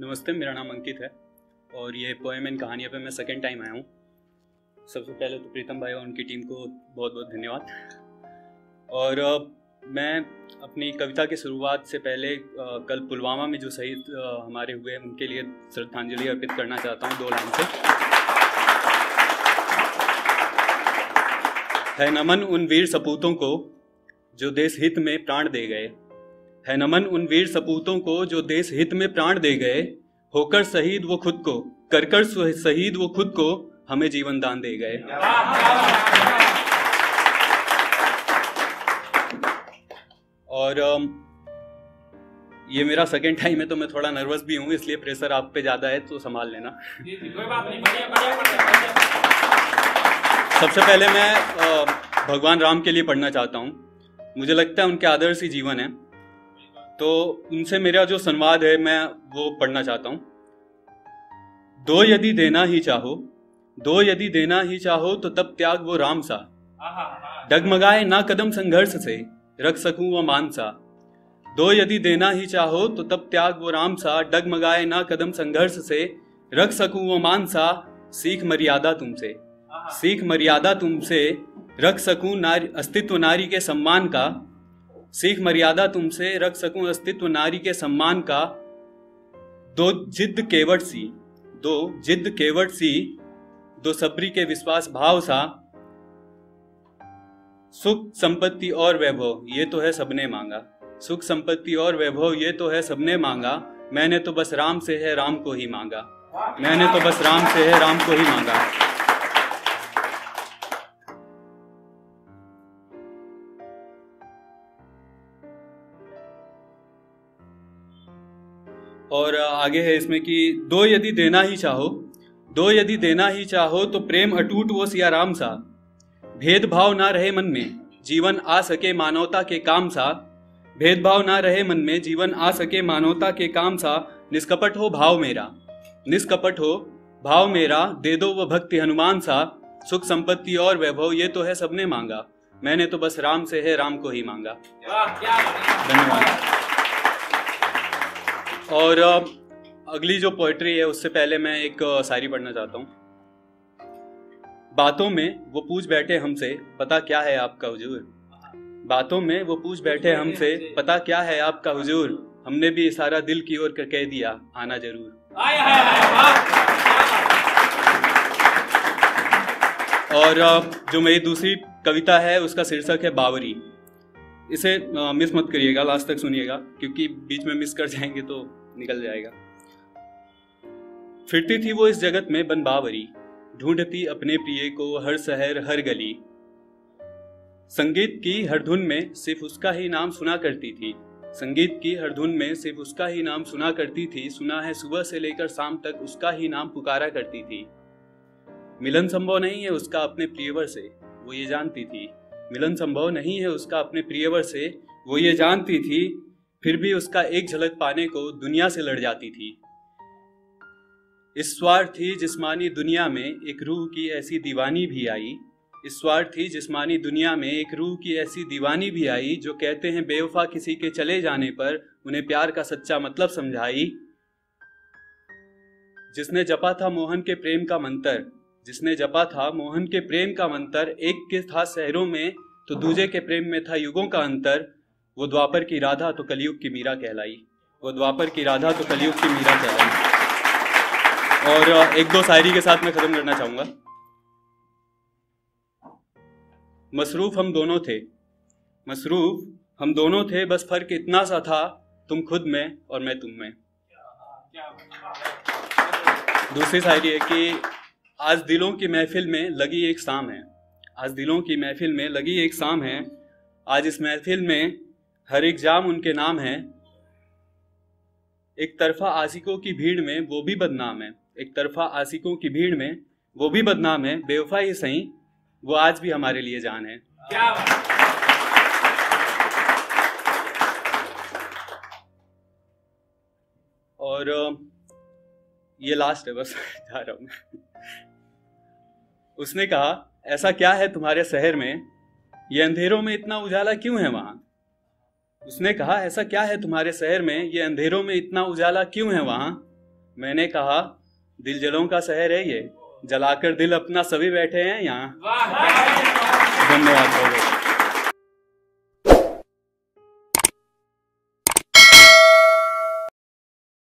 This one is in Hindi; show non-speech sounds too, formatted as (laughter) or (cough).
नमस्ते, मेरा नाम अंकित है और ये पोएम एंड कहानियाँ पे मैं सेकेंड टाइम आया हूँ। सबसे पहले तो प्रीतम भाई और उनकी टीम को बहुत बहुत धन्यवाद। और मैं अपनी कविता की शुरुआत से पहले कल पुलवामा में जो शहीद हमारे हुए उनके लिए श्रद्धांजलि अर्पित करना चाहता हूँ दो लाइन से। है नमन उन वीर सपूतों को जो देश हित में प्राण दे गए। है नमन उन वीर सपूतों को जो देश हित में प्राण दे गए। होकर शहीद वो खुद को कर कर शहीद वो खुद को हमें जीवन दान दे गए। और ये मेरा सेकेंड टाइम है तो मैं थोड़ा नर्वस भी हूँ इसलिए प्रेशर आप पे ज़्यादा है तो संभाल लेना। सबसे पहले मैं भगवान राम के लिए पढ़ना चाहता हूँ। मुझे लगता है उनके आदर्श ही जीवन है। तो उनसे मेरा जो संवाद है मैं वो पढ़ना चाहता हूँ। दो यदि देना ही चाहो दो यदि देना ही चाहो तो तब त्याग वो राम सा। डगमगाए ना कदम संघर्ष से रख सकूँ वो मान सा दो यदि देना ही चाहो तो तब त्याग वो राम सा। डगमगाए ना कदम संघर्ष से रख सकूँ वो मान सा सीख मर्यादा तुमसे। सीख मर्यादा तुमसे रख सकूँ नारी अस्तित्व नारी के सम्मान का। सीख मर्यादा तुमसे रख सकूँ अस्तित्व नारी के सम्मान का। दो जिद केवट सी, दो जिद केवट सी, दो सबरी के विश्वास भाव सा। सुख, संपत्ति और वैभव, ये तो है सबने मांगा। सुख, संपत्ति और वैभव, ये तो है सबने मांगा। मैंने तो बस राम से है, राम को ही मांगा। मैंने तो बस राम से है, राम को ही मांगा। और आगे है इसमें कि दो यदि देना ही चाहो दो यदि देना ही चाहो तो प्रेम अटूट वो सिया राम सा। भेदभाव ना रहे मन में जीवन आ सके मानवता के काम सा। भेदभाव ना रहे मन में जीवन आ सके मानवता के काम सा। निष्कपट हो भाव मेरा निष्कपट हो भाव मेरा दे दो वो भक्ति हनुमान सा। सुख संपत्ति और वैभव ये तो है सबने मांगा। मैंने तो बस राम से है राम को ही मांगा। वाह। धन्यवाद। और अगली जो पोइट्री है उससे पहले मैं एक शायरी पढ़ना चाहता हूँ। बातों में वो पूछ बैठे हमसे पता क्या है आपका हुजूर? बातों में वो पूछ बैठे हमसे पता क्या है आपका हुजूर? हमने भी इशारा दिल की ओर कह दिया आना ज़रूर। आय और जो मेरी दूसरी कविता है उसका शीर्षक है बावरी। इसे मिस मत करिएगा लास्ट तक सुनिएगा क्योंकि बीच में मिस कर जाएँगे तो निकल जाएगा। फिरती थी वो इस जगत में बन बावरी ढूंढती अपने प्रिय को हर शहर, हर गली। संगीत की हर धुन में सिर्फ़ उसका ही नाम सुना करती थी। संगीत की हर धुन में सिर्फ़ उसका ही नाम सुना करती थी। सुना है सुबह से लेकर शाम तक उसका ही नाम पुकारा करती थी। मिलन संभव नहीं है उसका अपने प्रियवर से, वो ये जानती थी। मिलन संभव नहीं है उसका अपने प्रियवर से, वो ये जानती थी फिर भी उसका एक झलक पाने को दुनिया से लड़ जाती थी। इस स्वार्थी जिस्मानी दुनिया में एक रूह की ऐसी दीवानी भी आई। इस स्वार्थी जिस्मानी दुनिया में एक रूह की ऐसी दीवानी भी आई जो कहते हैं बेवफा किसी के चले जाने पर उन्हें प्यार का सच्चा मतलब समझाई। जिसने जपा था मोहन के प्रेम का मंत्र, जिसने जपा था मोहन के प्रेम का मंत्र, एक के था शहरों में तो दूजे के प्रेम में था युगों का अंतर वो द्वापर की राधा तो कलयुग की मीरा कहलाई। वो द्वापर की राधा तो कलयुग की मीरा कहलाई। और एक दो शायरी के साथ मैं खत्म करना चाहूँगा। मसरूफ हम दोनों थे। मसरूफ, हम दोनों थे, बस फ़र्क इतना सा था, तुम खुद में और मैं तुम में। दूसरी शायरी है कि, आज दिलों की महफिल में लगी एक शाम है। आज दिलों की महफिल में लगी एक शाम है। आज इस महफिल में हर एक जाम उनके नाम है। एक तरफा आशिकों की भीड़ में वो भी बदनाम है। एक तरफा आशिकों की भीड़ में वो भी बदनाम है। बेवफा ही सही वो आज भी हमारे लिए जान है। है। और ये लास्ट है बस (laughs) जा रहा हूँ मैं। उसने कहा ऐसा क्या है तुम्हारे शहर में? ये अंधेरों में इतना उजाला क्यों है वहाँ? उसने कहा ऐसा क्या है तुम्हारे शहर में ये अंधेरों में इतना उजाला क्यों है वहाँ मैंने कहा दिल जलों का शहर है ये जलाकर दिल अपना सभी बैठे हैं यहाँ। धन्यवाद।